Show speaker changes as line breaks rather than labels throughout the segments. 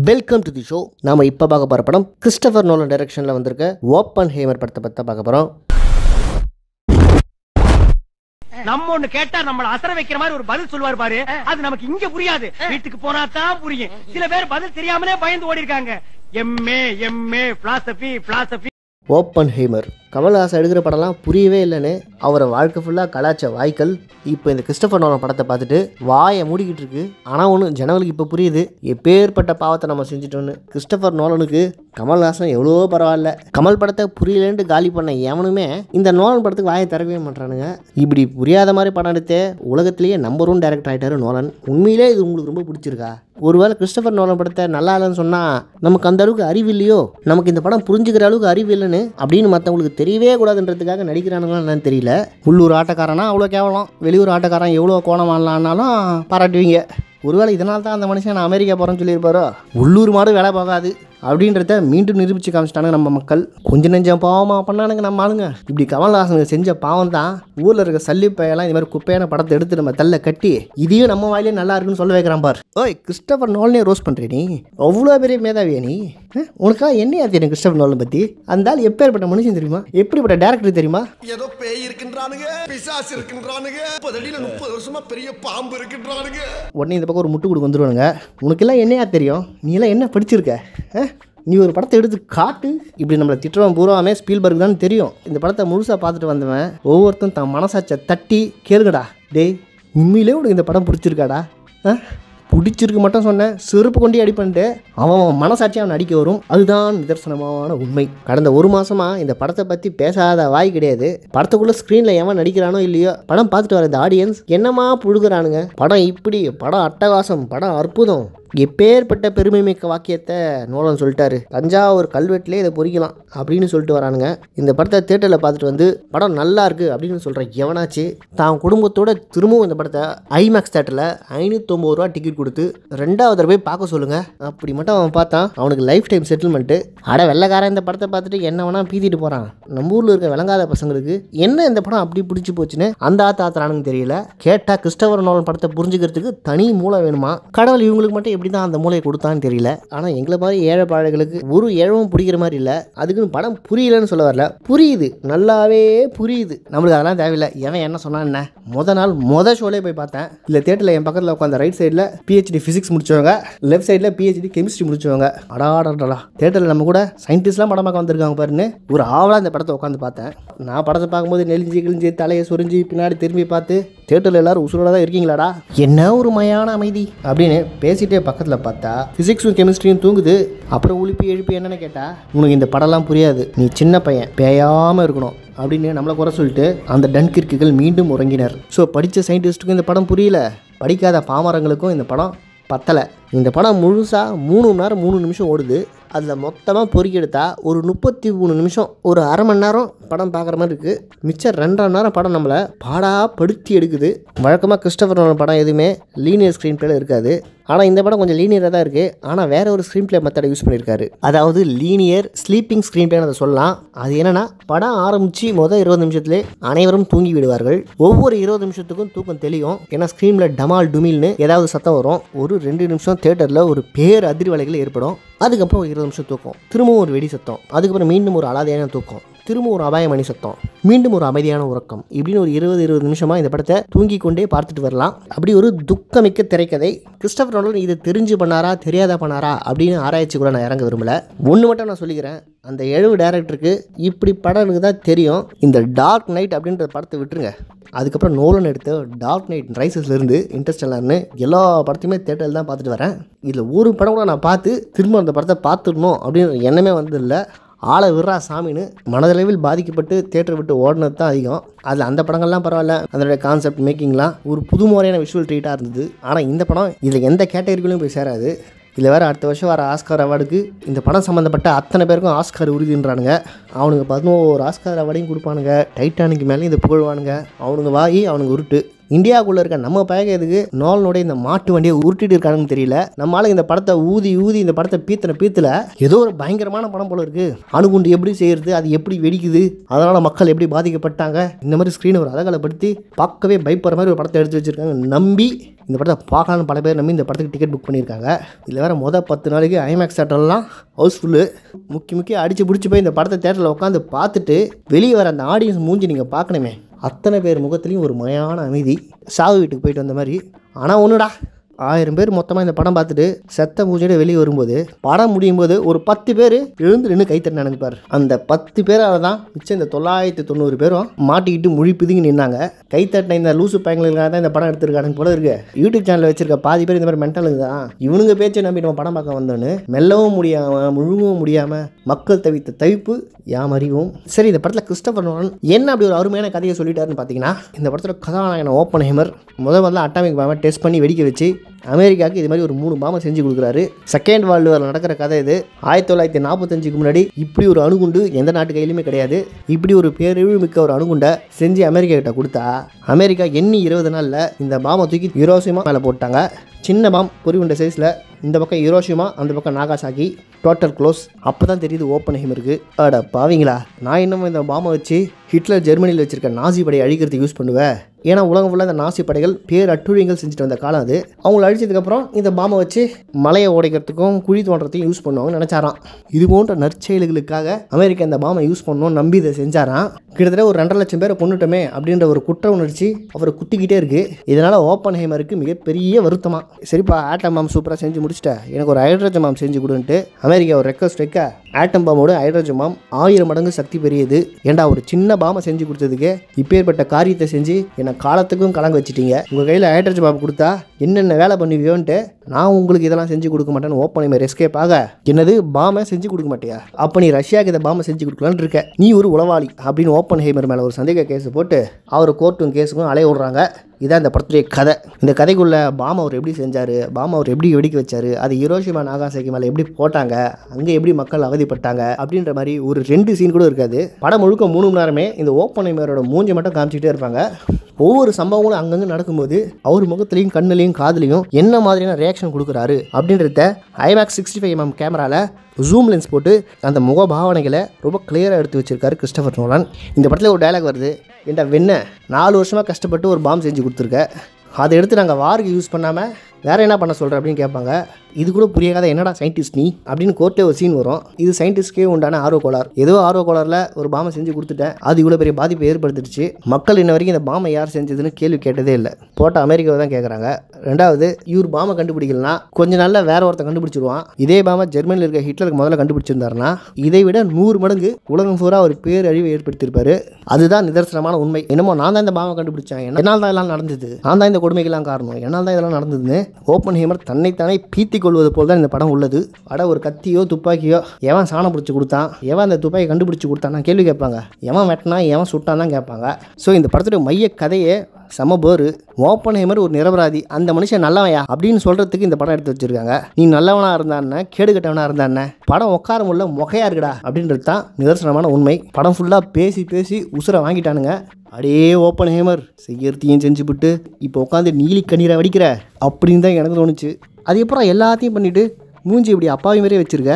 Welcome to the show நாம இப்போ பார்க்க போகிற படம் கிறிஸ்டபர் நோலன் டைரக்ஷனில் வந்திருக்க ஓப்பன் ஹேமர் படத்தை பற்றி பார்க்க போகிறோம்
நம்ம ஒண்ணு கேட்டா நம்மள அசர வைக்கிற மாதிரி ஒரு பதில் சொல்லுவார் பாரு. அது நமக்கு இங்க புரியாது. வீட்டுக்கு போனா தான் புரியும். சில பேர் பதில் தெரியாமலே பயந்து ஓடி இருக்காங்க MA MA philosophy philosophy
Oppenheimer Kamal Haasan எடுக்கிற படம்லாம் புரியவே இல்லைன்னு அவரை வாழ்க்கை ஃபுல்லாக கலாச்ச வாய்க்கல் இப்போ இந்த கிறிஸ்டபர் நோலன் படத்தை பார்த்துட்டு வாயை மூடிக்கிட்டு இருக்கு. ஆனால் ஒன்று ஜனங்களுக்கு இப்போ புரியுது எப்பேற்பட்ட பாவத்தை நம்ம செஞ்சிட்டோன்னு கிறிஸ்டபர் நோலனுக்கு கமல்ஹாசன் எவ்வளோ பரவாயில்ல. கமல் படத்தை புரியலன்ட்டு காலி பண்ண எவனுமே இந்த நோலன் படத்துக்கு வாயை திறக்கவே மாட்டானுங்க இப்படி புரியாத மாதிரி படம் எடுத்தே உலகத்திலேயே நம்பர் ஒன் டேரக்டர் ஆகிட்டாரு நோலன். உண்மையிலே இது உங்களுக்கு ரொம்ப பிடிச்சிருக்கா? ஒருவேளை கிறிஸ்டபர் நோலன் படத்தை நல்லா இல்லைன்னு சொன்னால் நமக்கு அந்த அளவுக்கு அறிவு இல்லையோ? நமக்கு இந்த படம் புரிஞ்சுக்கிற அளவுக்கு அறிவு இல்லைன்னு அப்படின்னு மற்றவங்களுக்கு தெரியவே கூடாதுன்றதுக்காக நடிக்கிறானுங்களா என்னன்னு தெரியல. உள்ளூர் ஆட்டக்காரனா அவ்வளோ கேவலம். வெளியூர் ஆட்டக்காரன் எவ்வளோ கோணம் ஆடலான்னாலும் பாராட்டுவீங்க. ஒருவேளை இதனால தான் அந்த மனுஷன் நான் அமெரிக்கா போகிறேன்னு சொல்லியிருப்பாரோ? உள்ளூர் மாடு வேலை போகாது அப்படின்றத மீண்டும் நிரூபித்து காமிச்சிட்டானுங்க நம்ம மக்கள். கொஞ்ச நெஞ்சம் பாவமாக பண்ணானுங்க நம்ம ஆளுங்க. இப்படி கமல்ஹாசனுக்கு செஞ்ச பாவம் தான் ஊரில் இருக்க சல்லிப்பையெல்லாம் இந்த மாதிரி குப்பையான படத்தை எடுத்து நம்ம தள்ள கட்டி இதையும் நம்ம வாயிலே நல்லா இருக்குன்னு சொல்ல வைக்கிறான் பார். ஓய் கிறிஸ்டபர் நோல்னே ரோஸ் பண்ணுறே நீ. அவ்வளோ பெரிய மேதாவியா நீ? அஹ், உனக்கா என்னையா தெரியும் கிறிஸ்டபர் நோலன் பற்றி அந்த ஆள் எப்பேற்பட்ட மனுஷன் தெரியுமா? எப்படிப்பட்ட டேரக்டர் தெரியுமா?
ஏதோ பேய் இருக்கின்றானுங்க பிசாசு இருக்கின்றானுங்க. முப்பது முப்பது வருஷமா பெரிய பாம்பு இருக்கின்றானுங்க.
உடனே இந்த பக்கம் ஒரு முட்டு கொடுக்கு வந்துடுவானுங்க உனக்கெல்லாம் என்னையா தெரியும்? நீ எல்லாம் என்ன படிச்சிருக்க? ஆ? நீ ஒரு படத்தை எடுத்து காட்டு. இப்படி நம்மளை திட்டுறவன் பூராமே ஸ்பீல்பர்க் தான் தெரியும். இந்த படத்தை முழுசாக பார்த்துட்டு வந்தவன் ஒவ்வொருத்தன் தன் மனசாட்சியை தட்டி கேளுங்கடா. டேய் உண்மையிலே உனக்கு இந்த படம் பிடிச்சிருக்காடா? ஆ? பிடிச்சிருக்கு மட்டும் சொன்னேன். செருப்பு கொண்டே அடிப்பன்ட்டு அவன் அவன் மனசாட்சி அவன் அடிக்க வரும். அதுதான் நிதர்சனமான உண்மை. கடந்த ஒரு மாசமா இந்த படத்தை பற்றி பேசாத வாய் கிடையாது. படத்துக்குள்ள ஸ்க்ரீனில் எவன் நடிக்கிறானோ இல்லையோ படம் பார்த்துட்டு வர இந்த ஆடியன்ஸ் என்னமா புழுகிறானுங்க? படம் இப்படி படம் அட்டகாசம் படம் அற்புதம். எப்பேற்பட்ட பெருமை மிக்க வாக்கியத்தை நோலன் சொல்லிட்டாரு. தஞ்சாவூர் கல்வெட்டிலே இதை பொறிக்கலாம் அப்படின்னு சொல்லிட்டு வரானுங்க. இந்த படத்தை தேட்டரில் பார்த்துட்டு வந்து படம் நல்லா இருக்கு அப்படின்னு சொல்கிற எவனாச்சு தான் குடும்பத்தோட திரும்பவும் இந்த படத்தை ஐமேக்ஸ் தேட்டரில் ஐநூற்றொம்பது ரூபா டிக்கெட் கொடுத்து ரெண்டாவது தடவை பார்க்க சொல்லுங்க. அப்படி மட்டும் அவன் பார்த்தான். அவனுக்கு லைஃப் டைம் செட்டில்மெண்ட்டு அட வெள்ளக்காரன் இந்த படத்தை பார்த்துட்டு என்ன வேணா பீத்திட்டு போகிறான் நம்ம ஊரில் இருக்க விளங்காத பசங்களுக்கு என்ன இந்த படம் அப்படி பிடிச்சி போச்சுன்னு அந்த ஆத்தா ஆத்துறானுங்க தெரியல. கேட்டால் கிறிஸ்டவர் நோலன் படத்தை புரிஞ்சுக்கிறதுக்கு தனி மூளை வேணுமா? கடவுள் இவங்களுக்கு மட்டும் எப்படி தான் அந்த மூளையை கொடுத்தான்னு தெரியல. ஆனால் எங்களை மாதிரி ஏழை பாழைகளுக்கு ஒரு ஏழவும் பிடிக்கிற மாதிரி இல்லை. அதுக்குன்னு படம் புரியலன்னு சொல்ல வரல. புரியுது. நல்லாவே புரியுது. நம்மளுக்கு அதெல்லாம் தேவையில்லை. எவன் என்ன சொன்னான் என்ன? முத நாள் முத ஷோலே போய் பார்த்தேன். இல்லை தேட்டரில் என் பக்கத்தில் உட்காந்த ரைட் சைடில் பிஹெச்டி ஃபிசிக்ஸ் முடிச்சவங்க லெஃப்ட் சைடில் பிஹெச்டி கெமிஸ்ட்ரி முடிச்சவங்க. அடாடா தேட்டரில் நம்ம கூட சயின்டிஸ்ட்லாம் படம் பார்க்க வந்திருக்காங்க பாருன்னு ஒரு ஆவலாக இந்த படத்தை உட்காந்து பார்த்தேன். நான் படத்தை பார்க்கும்போது நெலிஞ்சு கிழிஞ்சு தலையை சொரிஞ்சு பின்னாடி திரும்பி பார்த்து தேட்டரில் எல்லாரும் உசுரோட தான் இருக்கீங்களாடா? என்ன ஒரு மயான அமைதி? அப்படின்னு பேசிகிட்டே பக்கத்தில் பார்த்தா ஃபிசிக்ஸும் கெமிஸ்ட்ரியும் தூங்குது. அப்புறம் உழுப்பி எழுப்பி என்னென்னு கேட்டால் உனக்கு இந்த படம்லாம் புரியாது. நீ சின்ன பையன் பேயாமல் இருக்கணும். அப்படின்னு நம்மளை குறை சொல்லிட்டு அந்த டன்கிற்குகள் மீண்டும் உறங்கினர். ஸோ படித்த சயின்டிஸ்ட்டுக்கும் இந்த படம் புரியல. படிக்காத பாமரங்களுக்கும் இந்த படம் பத்தலை. இந்த படம் முழுசாக மூணு மணி நேரம் மூணு நிமிஷம் ஓடுது. அதில் மொத்தமாக பொறுக்கி எடுத்தா ஒரு முப்பத்தி மூணு நிமிஷம் ஒரு அரை மணி நேரம் படம் பார்க்குற மாதிரி இருக்குது மிச்சம் ரெண்டரை மணி நேரம் படம் நம்மளை பாடா படுத்தி எடுக்குது. வழக்கமாக கிறிஸ்டபர் நோலன் படம் எதுவுமே லீனியர் ஸ்க்ரீன் பிளேல இருக்காது. ஆனால் இந்த படம் கொஞ்சம் லீனியராக தான் இருக்குது ஆனால் வேற ஒரு ஸ்க்ரீன் பிளே மெத்தடை யூஸ் பண்ணியிருக்காரு அதாவது லீனியர் ஸ்லீப்பிங் ஸ்க்ரீன் பிளேன்னு அதை சொல்லலாம். அது என்னென்னா படம் ஆரம்பித்து மொதல் இருபது நிமிஷத்துலேயே அனைவரும் தூங்கி விடுவார்கள். ஒவ்வொரு இருபது நிமிஷத்துக்கும் தூக்கம் தெளியும். ஏன்னா ஸ்க்ரீனில் டமால் டுமில்னு ஏதாவது சத்தம் வரும். ஒரு ரெண்டு நிமிஷம் தேட்டரில் ஒரு பேர் அதிர்வலைகள் ஏற்படும். அதுக்கப்புறம் ஒரு இருபது நிமிஷம் தூக்கம். திரும்பவும் ஒரு வெடி சத்தம். அதுக்கப்புறம் மீண்டும் ஒரு அலாதையான தூக்கம். திரும்ப ஒரு அபாய மணி சத்தம். மீண்டும் ஒரு அமைதியான உறக்கம். இப்படின்னு ஒரு இருபது இருபது நிமிஷமா இந்த படத்தை தூங்கி கொண்டே பார்த்துட்டு வரலாம். அப்படி ஒரு துக்கமிக்க திரைக்கதை. கிறிஸ்டபர் நோலன் இதை தெரிஞ்சு பண்ணாரா தெரியாதா பண்ணாரா அப்படின்னு ஆராய்ச்சி கூட நான் இறங்க விரும்பல. ஒன்று மட்டும் நான் சொல்லிக்கிறேன். அந்த எழுவு டேரக்டருக்கு இப்படி படம் எனக்கு தான் தெரியும். இந்த டார்க் நைட் அப்படின்ற படத்தை விட்டுருங்க. அதுக்கப்புறம் நோலன் எடுத்த டார்க் நைட் ரைசஸ்லேருந்து இன்ட்ரெஸ்டெல்லாம்னு எல்லா படத்தையுமே தேட்டரில் தான் பார்த்துட்டு வரேன். இதில் ஒரு படம் கூட நான் பார்த்து திரும்ப அந்த படத்தை பார்த்துடணும் அப்படின்ற எண்ணமே வந்ததில்லை. ஆளை விடுறா சாமின்னு மனதளவில் பாதிக்கப்பட்டு தேட்டரை விட்டு ஓடினது தான் அதிகம். அதில் அந்த படங்கள்லாம் பரவாயில்ல. அதனுடைய கான்செப்ட் மேக்கிங்லாம் ஒரு புது முறையான விஷுவல் ட்ரீட்டாக இருந்தது. ஆனால் இந்த படம் இதில் எந்த கேட்டகரிக்குள்ளேயும் போய் சேராது. இதில் வேறு அடுத்த வருஷம் வர ஆஸ்கார் அவார்டுக்கு இந்த படம் சம்மந்தப்பட்ட அத்தனை பேருக்கும் ஆஸ்கார் உறுதின்றானுங்க. அவனுங்க பதினோரு ஆஸ்கார் அவார்டையும் கொடுப்பானுங்க. டைட்டானிக் மேலேயும் இதை புகழ்வானுங்க. அவனுங்க வாயி அவனுங்க உருட்டு. இந்தியாவுக்குள்ளே இருக்க நம்ம பயக்கிறதுக்கு நோலனுடைய இந்த மாட்டு வண்டியை உருட்டிட்டு இருக்காங்கன்னு தெரியல. நம்மளால இந்த படத்தை ஊதி ஊதி இந்த படத்தை பீத்தனை பீத்தில் ஏதோ ஒரு பயங்கரமான படம் போல இருக்கு. அணுகுண்டு எப்படி செய்யறது அது எப்படி வெடிக்குது அதனால மக்கள் எப்படி பாதிக்கப்பட்டாங்க இந்த மாதிரி ஸ்க்ரீனை ஒரு அழகலப்படுத்தி பார்க்கவே பயப்படுற மாதிரி ஒரு படத்தை எடுத்து வச்சிருக்காங்க. நம்பி இந்த படத்தை பார்க்கலான்னு பல பேர் நம்பி இந்த படத்துக்கு டிக்கெட் புக் பண்ணியிருக்காங்க. இதில் வேறு மொதல் பத்து நாளைக்கு ஐமேக்ஸ் தேட்டர்லாம் ஹவுஸ்ஃபுல்லு முக்கிய முக்கிய அடித்து பிடிச்சி போய் இந்த படத்தை தேட்டரில் உட்காந்து பார்த்துட்டு வெளியே வர அந்த ஆடியன்ஸ் மூஞ்சி நீங்கள் பார்க்கணுமே. அத்தனை பேர் முகத்துலேயும் ஒரு மயான அமைதி. சாவு வீட்டுக்கு போயிட்டு வந்த மாதிரி. ஆனால் ஒன்றுடா ஆயிரம் பேர் மொத்தமாக இந்த படம் பார்த்துட்டு செத்த பூஜையோட வெளியே வரும்போது படம் முடியும் போது ஒரு பத்து பேர் எழுந்து நின்று கைத்தட்ட நினைப்பார் அந்த பத்து பேரால் தான் மிச்சம் இந்த தொள்ளாயிரத்தி தொண்ணூறு பேரும் மாட்டிக்கிட்டு முழி பிதுங்கி நின்னாங்க. கைத்தட்டின இந்த லூசு பயங்களுக்காக தான் இந்த படம் எடுத்திருக்காங்க போல இருக்கு. யூடியூப் சேனலில் வச்சிருக்க பாதி பேர் இந்த மாதிரி மென்டலுங்க தான் இவனுங்க பேச்சை நம்பி நம்ம படம் பார்க்க வந்தோன்னு மெல்லவும் முடியாமல் முழுகவும் முடியாமல் மக்கள் தவித்த தவிப்பு யாம் அறிவும் சரி இந்த படத்தில் கிறிஸ்டபர் நோலன் என்ன அப்படி ஒரு அருமையான கதையை சொல்லிட்டாருன்னு பார்த்தீங்கன்னா இந்த படத்தில் கதாநாயகன் ஓப்பன் ஹேமர் முதல் முதல்ல அட்டாமிக் பாம்பை டெஸ்ட் பண்ணி வெடிக்க வச்சு அமெரிக்காவுக்கு இது மாதிரி ஒரு மூணு பாமை செஞ்சு கொடுக்குறாரு. செகண்ட் வேர்ல்டு வார் நடக்கிற கதை இது. ஆயிரத்தி தொள்ளாயிரத்தி நாற்பத்தஞ்சுக்கு முன்னாடி இப்படி ஒரு அணுகுண்டு எந்த நாட்டு கையிலுமே கிடையாது. இப்படி ஒரு பேரழிவு மிக்க ஒரு அணுகுண்டை செஞ்சு அமெரிக்கா கிட்ட கொடுத்தா அமெரிக்கா எண்ணி இருபது நாளில் இந்த பாம்பை தூக்கி ஹிரோசிமா மேலே போட்டாங்க. சின்ன பாம் பொறிவுண்ட சைஸில் இந்த பக்கம் ஹிரோஷிமா அந்த பக்கம் நாகாசாக்கி டோட்டல் க்ளோஸ் அப்போ தான் தெரியுது ஓப்பன் ஹேம் இருக்குது அட பாவீங்களா நான் இன்னமும் இந்த பாம்பை வச்சு ஹிட்லர் ஜெர்மனியில் வச்சுருக்க நாசி படையை அழிக்கிறதுக்கு யூஸ் பண்ணுவேன். ஏன்னா உலகம் ஃபுல்லாக இந்த நாசி படைகள் பேர் அட்டுழியங்கள் செஞ்சுட்டு வந்த காலம் அது. அவங்கள அழிச்சதுக்கப்புறம் இந்த பாமை வச்சு மலையை உடைக்கிறதுக்கும் குழி தோன்றதுக்கும் யூஸ் பண்ணுவாங்க நினச்சாராம். இது போன்ற நற்செயல்களுக்காக அமெரிக்கா இந்த பாமை யூஸ் பண்ணணும் நம்பி இதை செஞ்சாராம். கிட்டத்தட்ட ஒரு ரெண்டரை லட்சம் பேரை கொண்டுட்டோமே அப்படின்ற ஒரு குற்ற உணர்ச்சி அவரை குத்திக்கிட்டே இருக்கு. இதனால் ஓப்பன் ஹேமருக்கு மிகப்பெரிய வருத்தமாக சரிப்பா ஆட்டம் பாம்பு சூப்பராக செஞ்சு முடிச்சிட்டேன் எனக்கு ஒரு ஹைட்ரஜன் பாம்பு செஞ்சு கொடுன்ட்டு அமெரிக்கா ஒரு ரெக்வஸ்ட் வைக்க ஆட்டம் பாம்போட ஹைட்ரஜன் பாம் ஆயிரம் மடங்கு சக்தி பெரியது. ஏன்டா ஒரு சின்ன பாமை செஞ்சு கொடுத்ததுக்கு இப்பேற்பட்ட காரியத்தை செஞ்சு என்னை காலத்துக்கும் கலங்க வச்சிட்டீங்க. உங்கள் கையில் ஹைட்ரஜன் பாம் கொடுத்தா என்னென்ன வேலை బండి ఇవి ఉంటే நான் உங்களுக்கு இதெல்லாம் செஞ்சு கொடுக்க மாட்டேன்னு ஓப்பன் ஹேமர் எஸ்கேப் ஆக என்னது பாமை செஞ்சு கொடுக்க மாட்டியா? அப்போ நீ ரஷ்யாவுக்கு இதை பாமை செஞ்சு கொடுக்கலான்னு இருக்க. நீ ஒரு உளவாளி அப்படின்னு ஓப்பன் ஹேமர் மேலே ஒரு சந்தேக கேஸ் போட்டு அவர் கோர்ட்டும் கேஸுக்கும் அலைய விடுறாங்க. இதான் இந்த படத்துடைய கதை. இந்த கதைக்குள்ள பாம் அவர் எப்படி செஞ்சார் பாம் அவர் எப்படி வெடிக்க வச்சார் அது ஹிரோஷிமா நாகாசாக்கி மேலே எப்படி போட்டாங்க அங்கே எப்படி மக்கள் அவதிப்பட்டாங்க அப்படின்ற மாதிரி ஒரு ரெண்டு சீன் கூட இருக்காது. படம் முழுக்க மூணு மணி நேரமே இந்த ஓப்பன் மேரோட மூஞ்சி மட்டும் காமிச்சிக்கிட்டே இருப்பாங்க. ஒவ்வொரு சம்பவங்களும் அங்கங்கே நடக்கும்போது அவர் முகத்துலையும் கண்ணுலையும் காதுலையும் என்ன மாதிரியான ரியாக்ஷன் கொடுக்குறாரு அப்படின்றத ஐமேக்ஸ் சிக்ஸ்டி ஃபைவ் எம்எம் கேமராவில் ஜூம் லென்ஸ் போட்டு அந்த முக பாவனைகளை ரொம்ப கிளியராக எடுத்து வச்சிருக்காரு கிறிஸ்டபர் நோலான் இந்த படத்தில் ஒரு டயலாக் வருது. ஏன்டா வெண்ண நாலு வருஷமாக கஷ்டப்பட்டு ஒரு பாம் செஞ்சு கொடுத்துருக்க. அதை எடுத்து நாங்கள் வாருக்கு யூஸ் பண்ணாமல் வேற என்ன பண்ண சொல்கிற அப்படின்னு கேட்பாங்க. இது கூட புரியாத என்னடா சயின்டிஸ்ட் நீ? அப்படின்னு கோர்ட்டே ஒரு சீன் வரும். இது சயின்டிஸ்ட்கே உண்டான ஆர்வ கோளார் ஏதோ ஆர்வ கோளாறில் ஒரு பாமை செஞ்சு கொடுத்துட்டேன். அது இவ்வளோ பெரிய பாதிப்பை ஏற்படுத்திடுச்சு. மக்கள் இன்ன வரைக்கும் இந்த பாமை யார் செஞ்சதுன்னு கேள்வி கேட்டதே இல்லை. போட்ட அமெரிக்காவை தான் கேட்குறாங்க ரெண்டாவது இவர் பாமை கண்டுபிடிக்கலனா கொஞ்ச நாளில் வேற ஒருத்தன் கண்டுபிடிச்சிருவான். இதே பாமை ஜெர்மனியில் இருக்க ஹிட்லருக்கு முதல்ல கண்டுபிடிச்சிருந்தாருன்னா இதை விட நூறு மடங்கு உலகம் பூரா ஒரு பேரழிவை ஏற்படுத்தியிருப்பாரு. அதுதான் நிதர்சனமான உண்மை. என்னமோ நான் தான் இந்த பாமை கண்டுபிடிச்சேன். என்னால் தான் எல்லாம் நடந்தது. நான் தான் இந்த கொடுமைக்கெல்லாம் காரணம். என்னால் தான் இதெல்லாம் நடந்ததுன்னு ஓப்பன் ஹேமர் தன்னைத்தானே பீத்தி கொள்வது போல் தான் இந்த படம் உள்ளது. அட ஒரு கத்தியோ துப்பாக்கியோ எவன் சாணம் பிடிச்சி கொடுத்தான்? எவன் அந்த துப்பாக்கி கண்டுபிடிச்சி கொடுத்தான்? கேள்வி கேட்பாங்க. எவன் வெட்டினா எவன் சுட்டான் தான் கேட்பாங்க. ஸோ இந்த படத்துடைய மைய கதையை செம போரு. ஓப்பன் ஹேமர் ஒரு நிரபராதி. அந்த மனுஷன் நல்லவன்யா? அப்படின்னு சொல்கிறதுக்கு இந்த படம் எடுத்து வச்சிருக்காங்க. நீ நல்லவனாக இருந்தானே கேடு கட்டவனாக இருந்தானே படம் உட்கார முடியல மொக்கையா இருக்குடா அப்படின்றது தான் நிதர்சனமான உண்மை. படம் ஃபுல்லாக பேசி பேசி உசுரை வாங்கிட்டானுங்க. அடே ஓப்பன் ஹேமர் செய்யறதையும் செஞ்சுபிட்டு இப்போ உட்காந்து நீலி கண்ணீரை வடிக்கிற அப்படின்னு தான் எனக்கு தோணுச்சு. அதுக்கப்புறம் எல்லாத்தையும் பண்ணிவிட்டு மூஞ்சி இப்படி அப்பாவி மாதிரியே வச்சிருக்க?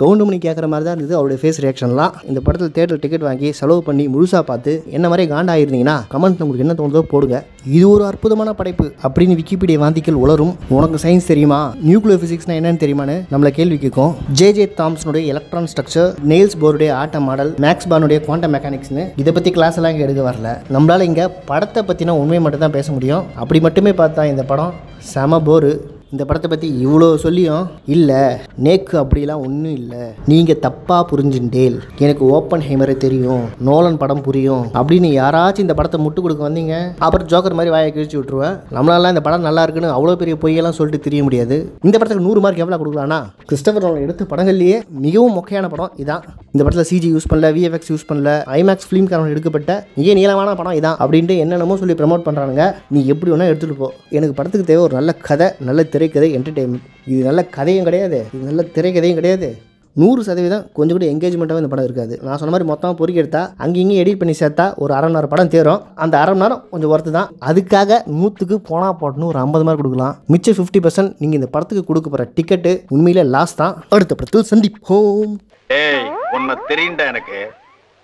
கவுண்டமணி கேட்குற மாதிரி தான் இருந்தது. அவருடைய ஃபேஸ் ரியாக்ஷன்லாம் இந்த படத்தில் தேட்டர் டிக்கெட் வாங்கி செலவு பண்ணி முழுசாக பார்த்து என்ன மாதிரி காண்டாயிருந்தீங்கன்னா கமெண்ட் உங்களுக்கு என்ன தோணுதோ போடுங்க. இது ஒரு அற்புதமான படைப்பு அப்படின்னு விக்கிபீடிய வாந்திகள் உளரும். உனக்கு சயின்ஸ் தெரியுமா? நியூக்ளியர் ஃபிசிக்ஸ்னா என்னன்னு தெரியுமான்னு நம்மளை கேள்வி கேட்கும். ஜே ஜே தாம்ஸனுடைய எலக்ட்ரான் ஸ்ட்ரக்சர் நெயில்ஸ் போருடைய ஆட்ட மாடல் மேக்ஸ் பானுடைய குவாண்டம் மெக்கானிக்ஸ்னு இதை பற்றி கிளாஸ் எல்லாம் இங்கே எடுக்க வரல. நம்மளால் இங்கே படத்தை பற்றின உண்மையை மட்டும் தான் பேச முடியும். அப்படி மட்டுமே பார்த்தா இந்த படம் செம போரு. இந்த படத்தை பற்றி இவ்வளோ சொல்லியும் இல்லை நேக்கு அப்படிலாம் ஒன்றும் இல்லை. நீங்கள் தப்பாக புரிஞ்சுட்டேல். எனக்கு ஓப்பன் ஹேமரை தெரியும் நோலன் படம் புரியும். அப்படின்னு யாராச்சும் இந்த படத்தை முட்டு கொடுக்க வந்தீங்க அப்புறம் ஜோக்கர் மாதிரி வாயை கிழிச்சு விட்ருவேன் நம்மளாலாம் இந்த படம் நல்லா இருக்குன்னு அவ்வளோ பெரிய பொய்யெல்லாம் சொல்லிட்டு தெரிய முடியாது. இந்த படத்துக்கு நூறு மார்க் எவ்வளோ கொடுக்கலாம்னா? கிறிஸ்டபர் நோலன் எடுத்த படங்கள்லேயே மிகவும் மொக்கையான படம் இதான். இந்த படத்தில் சிஜி யூஸ் பண்ணல விஎஃப்எக்ஸ் யூஸ் பண்ணல ஐமேக்ஸ் ஃபிலிம் காரணம் எடுக்கப்பட்ட மிக நீளமான படம் இதான் அப்படின்ட்டு என்னென்னமோ சொல்லி ப்ரமோட் பண்ணுறானுங்க நீ எப்படி வேணால் எடுத்துகிட்டு போ. எனக்கு படத்துக்கு தேவை ஒரு நல்ல கதை நல்ல திரைக்கதை என்டர்டெயின்மெண்ட் இது நல்ல கதையும் கிடையாது. இது நல்ல திரைக்கதையும் கிடையாது. நூறு சதவீதம் கொஞ்சம் கூட எங்கேஜ்மெண்ட்டாக இந்த படம் இருக்காது. நான் சொன்ன மாதிரி மொத்தமாக பொறுக்கி எடுத்தா அங்கே இங்கேயும் எடிட் பண்ணி சேர்த்தா ஒரு அரை மணி நேரம் படம் தேரும். அந்த அரை மணி நேரம் கொஞ்சம் ஒர்த்து தான். அதுக்காக நூற்றுக்கு போனா போட்டணும் ஒரு ஐம்பது மார்க் கொடுக்கலாம். மிச்சம் ஃபிஃப்டி பர்சன்ட் நீங்கள் இந்த படத்துக்கு கொடுக்க போகிற டிக்கெட்டு உண்மையிலே லாஸ் தான். அடுத்த படத்தில் சந்திப்போம்.
ஏய் உன்னை தெரியும்டா எனக்கு.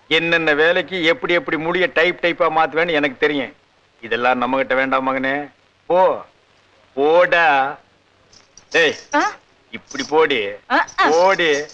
என்னென்ன வேலைக்கு எப்படி எப்படி முடிய டைப் டைப்பா மாற்றுவேன்னு எனக்கு தெரியும். இதெல்லாம் நம்மகிட்ட வேண்டாம் மகனே. போ. போடா. இப்படி போடி. போடி.